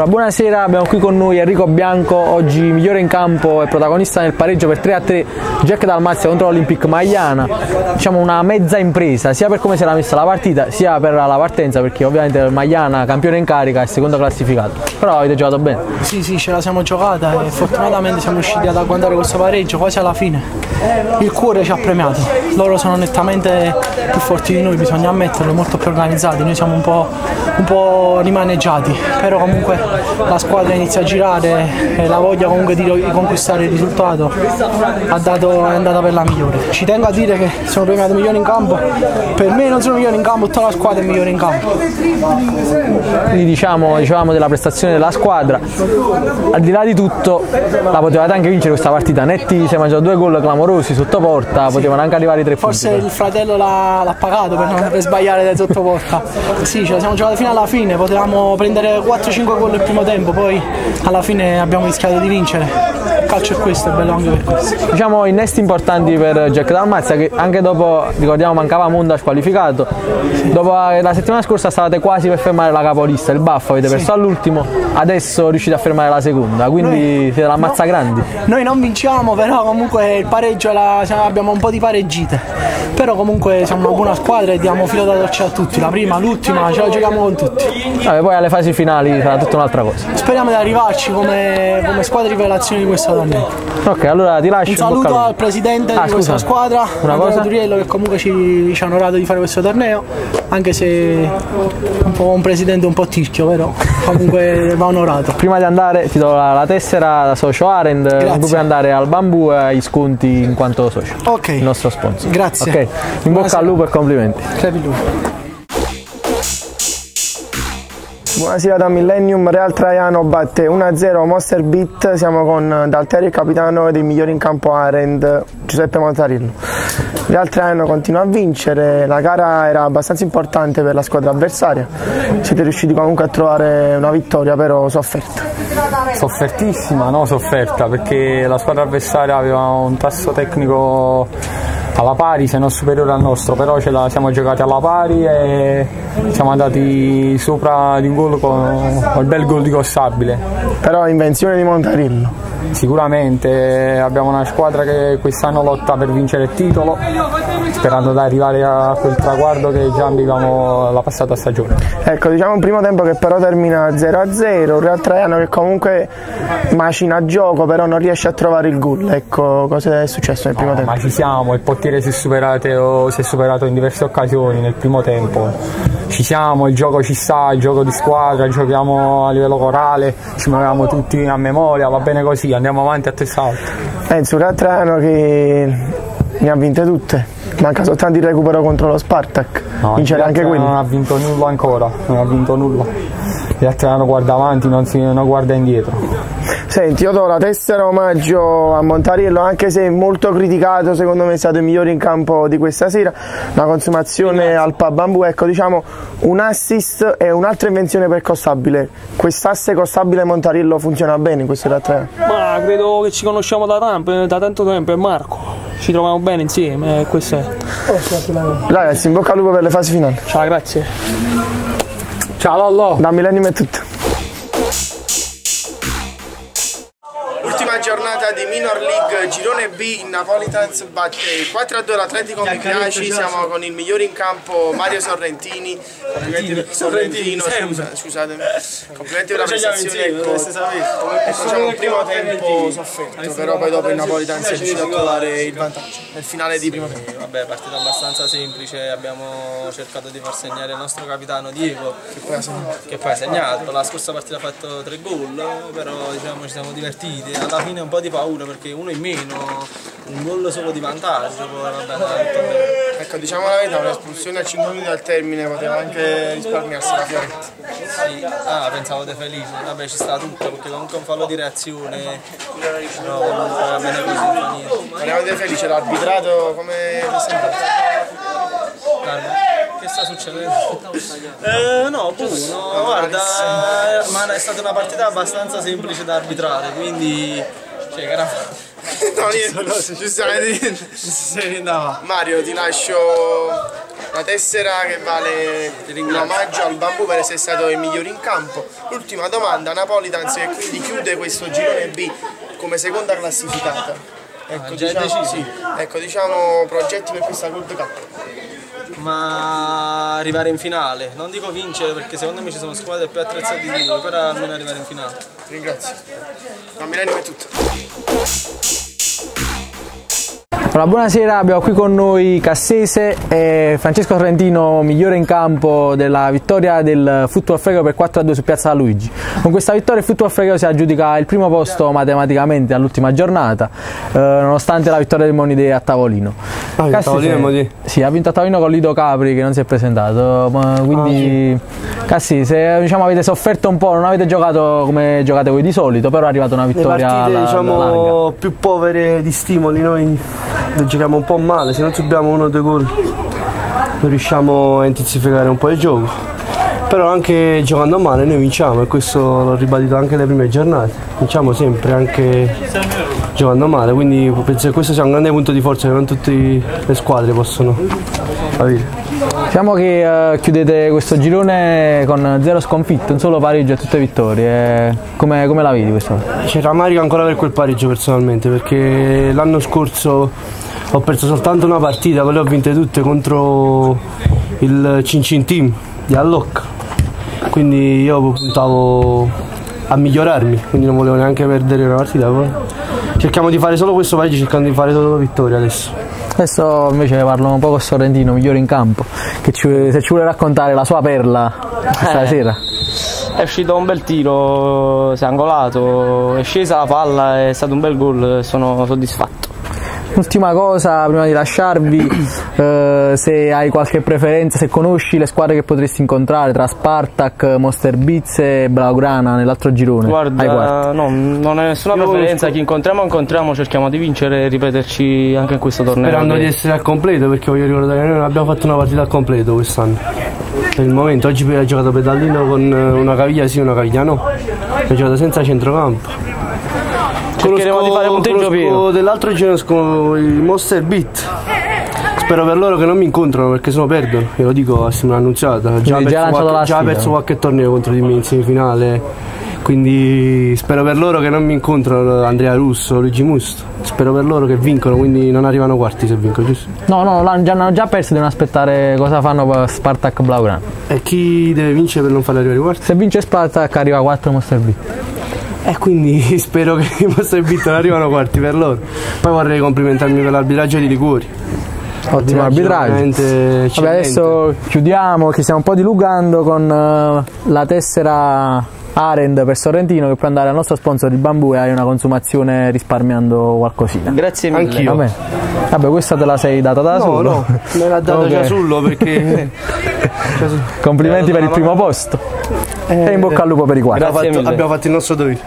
Allora, buonasera, abbiamo qui con noi Enrico Bianco, oggi migliore in campo e protagonista nel pareggio per 3 a 3 Jack Dalmazia contro l'Olympic Magliana. Diciamo una mezza impresa, sia per come si era messa la partita, sia per la partenza, perché ovviamente Magliana campione in carica e secondo classificato. Però avete giocato bene. Sì, sì, ce la siamo giocata e fortunatamente siamo riusciti ad agguantare questo pareggio quasi alla fine. Il cuore ci ha premiato, loro sono nettamente più forti di noi, bisogna ammetterlo, molto più organizzati, noi siamo un po', un po rimaneggiati, però comunque la squadra inizia a girare e la voglia comunque di conquistare il risultato dato, è andata per la migliore. Ci tengo a dire che sono premiato migliore in campo, per me non sono migliore in campo, tutta la squadra è migliore in campo. Quindi diciamo, dicevamo della prestazione della squadra, al di là di tutto la potevate anche vincere questa partita, Netti si è mangiato due gol clamorosi sotto porta, sì. potevano anche arrivare i tre Forse punti. Forse il fratello l'ha, pagato per, non, per sbagliare da sotto porta. Sì, ce la siamo giocati fino alla fine, potevamo prendere 4-5 gol primo tempo, poi alla fine abbiamo rischiato di vincere. Il calcio è questo, è bello anche per questo. Diciamo innesti importanti per Jack Dalmazia che anche dopo, ricordiamo, mancava Monda squalificato. Dopo la settimana scorsa stavate quasi per fermare la capolista, il baffo avete perso sì. all'ultimo, adesso riuscite a fermare la seconda, quindi noi, siete l'ammazza no, grandi. Noi non vinciamo, però comunque il pareggio la, abbiamo un po' di pareggite. Però comunque siamo una buona squadra e diamo filo da torcere a tutti, la prima, l'ultima, ce la giochiamo con tutti. Vabbè, poi alle fasi finali sarà tutta un'altra cosa. Speriamo di arrivarci come, come squadra di rivelazione di questo torneo. Ok, allora ti lascio. Un saluto al presidente ah, di questa squadra, una cosa? Turiello che comunque ci, ci ha onorato di fare questo torneo, anche se un po' un presidente un po' tirchio, però comunque va onorato. Prima di andare ti do la, la tessera da socio Arend, Grazie. puoi andare al bambù e ai sconti in quanto socio. Ok. Il nostro sponsor. Grazie. Ok, in bocca al lupo e complimenti. Crepi lupo. Buonasera da Millennium, Real Traiano batte 1-0 Monster Beat, siamo con Dalteri, il capitano dei migliori in campo Arend, Giuseppe Montarillo. Real Traiano continua a vincere, la gara era abbastanza importante per la squadra avversaria, siete riusciti comunque a trovare una vittoria però sofferta. Soffertissima, no sofferta, perché la squadra avversaria aveva un tasso tecnico alla pari se non superiore al nostro, però ce la siamo giocati alla pari e siamo andati sopra di un gol con, con il bel gol di Cossabile. Però invenzione di Montarillo. Sicuramente abbiamo una squadra che quest'anno lotta per vincere il titolo, sperando di arrivare a quel traguardo che già ambivamo la passata stagione. Ecco, diciamo un primo tempo che però termina 0-0, un Real Traiano che comunque macina gioco, però non riesce a trovare il gol. Ecco, cosa è successo nel primo no, tempo? Ma ci siamo, il portiere si è, superato, si è superato in diverse occasioni nel primo tempo ci siamo, il gioco ci sta, il gioco di squadra, giochiamo a livello corale, ci muoviamo tutti a memoria, va bene così, andiamo avanti a testa alta. Penso che Trano che ne ha vinte tutte, manca soltanto il recupero contro lo Spartak, no, vincere anche quello. Non ha vinto nulla ancora, non ha vinto nulla. Il Trano guarda avanti, non, si, non guarda indietro. Senti, io do la tessera omaggio a Montariello, anche se molto criticato, secondo me è stato il migliore in campo di questa sera. Una consumazione al pub bambù, ecco diciamo un assist e un'altra invenzione per Costabile. Quest'asse Costabile Montariello funziona bene in questo realtà? Ma credo che ci conosciamo da, tanto, da tanto tempo, è Marco. Ci troviamo bene insieme, questo è. Ragazzi, in bocca al lupo per le fasi finali. Ciao, grazie. Ciao Lollo. Da Millennium è tutto. Di Minor Girone B in Napolitans batte 4-2 l'Atletico Migliaci siamo con il migliore in campo Mario Sorrentini. Complimenti Sorrentino scusa, scusatemi. Complimenti per la prestazione ecco, diciamo un primo tempo sofferto però poi dopo il Napolitans è riuscito a trovare il vantaggio. Nel finale di primo tempo. vabbè partita abbastanza semplice. Abbiamo cercato di far segnare il nostro capitano Diego che poi ha segnato, che poi ha segnato. la scorsa partita ha fatto tre gol però diciamo ci siamo divertiti. Alla fine un po' di paura perché uno in meno, un gol solo di vantaggio, Ecco, diciamo la verità, un'espulsione a 5 minuti dal termine poteva anche risparmiarsi la Fiorentina. Sì, ah, pensavo De Felice, vabbè ci sta tutto perché comunque un fallo di reazione, però comunque va bene così. Parliamo di De Felice, l'arbitrato come ti sembra? Che sta succedendo? Eh, no, buono, guarda, ma è stata una partita abbastanza semplice da arbitrare, quindi cioè, era... no, niente, giustamente Mario ti lascio la tessera che vale un omaggio al bambù per essere stato il migliore in campo. L'ultima domanda, Napolitans che quindi chiude questo girone B come seconda classificata. Ecco, è diciamo, sì, ecco, diciamo progetti per questa Gold Cup. Ma arrivare in finale, non dico vincere perché secondo me ci sono squadre più attrezzate di noi, però almeno arrivare in finale. Ringrazio. Da Millennium è tutto. Allora, buonasera, abbiamo qui con noi Cassese e Francesco Sorrentino, migliore in campo della vittoria del Football Fregio per 4-2 su Piazza Luigi. Con questa vittoria il Football Fregio si aggiudica il primo posto matematicamente all'ultima giornata, eh, nonostante la vittoria del Monide a tavolino. Ah, il tavolino Monide? Sì, ha vinto a tavolino con Lido Capri che non si è presentato, quindi Cassese, diciamo avete sofferto un po', non avete giocato come giocate voi di solito, però è arrivata una Le vittoria partite alla- larga. diciamo più povere di stimoli noi le giochiamo un po' male, se non subiamo uno o due gol non riusciamo a intensificare un po' il gioco. Però anche giocando male noi vinciamo e questo l'ho ribadito anche le prime giornate. Vinciamo sempre anche giocando male, quindi penso che questo sia un grande punto di forza che non tutte le squadre possono. Diciamo che eh, chiudete questo girone con zero sconfitte, un solo pareggio e tutte vittorie. Come, come la vedi questa cosa? C'è rammarico ancora per quel pareggio personalmente perché l'anno scorso ho perso soltanto una partita, poi le ho vinte tutte contro il Cincin Team di Allocca. Quindi io puntavo a migliorarmi, quindi non volevo neanche perdere una partita. Cerchiamo di fare solo questo pareggio cercando di fare solo vittoria adesso. Adesso invece parlo un po' con Sorrentino, migliore in campo, che ci- se ci vuole raccontare la sua perla stasera. È uscito un bel tiro, si è angolato, è scesa la palla, è stato un bel gol, sono soddisfatto. Ultima cosa, prima di lasciarvi, eh, se hai qualche preferenza, se conosci le squadre che potresti incontrare tra Spartak, Monster Beats e Blaugrana nell'altro girone. Guarda, no, non è nessuna preferenza, chi incontriamo incontriamo, cerchiamo di vincere e ripeterci anche in questo torneo. Sperando che- di essere al completo perché voglio ricordare che noi non abbiamo fatto una partita al completo quest'anno. Per il momento, oggi ha giocato pedallino con eh, una caviglia sì, una caviglia no. Ha giocato senza centrocampo. Cercheremo di fare punteggio pieno. Dell'altro giorno conosco i Monster Beat. Spero per loro che non mi incontrano perché se no perdono, io lo dico a Simone Annunziata. Già già qualche, già perso qualche torneo contro di me in semifinale. Quindi spero per loro che non mi incontrano Andrea Russo, Luigi Musto. Spero per loro che vincono, quindi non arrivano quarti se vincono, giusto? No, no, l'hanno già, hanno già perso, devono aspettare cosa fanno per Spartak Blaugrana. E chi deve vincere per non farli arrivare quarti? Se vince Spartak arriva 4 Monster Beat. E quindi spero che i Monster Beat non arrivano quarti per loro. Poi vorrei complimentarmi per l'arbitraggio di Liguori. Ottimo arbitraggio. Vabbè, adesso chiudiamo, che stiamo un po' dilungando con eh, la tessera Arend per Sorrentino che può andare al nostro sponsor di bambù e hai una consumazione risparmiando qualcosina. Grazie mille. Anch'io. Vabbè. Vabbè, questa te la sei data da No, solo. no, me l'ha dato Ok. Ciasullo perché Complimenti per il primo posto. E in bocca al lupo per i quarti. abbiamo Grazie fatto, mille. abbiamo fatto il nostro dovere.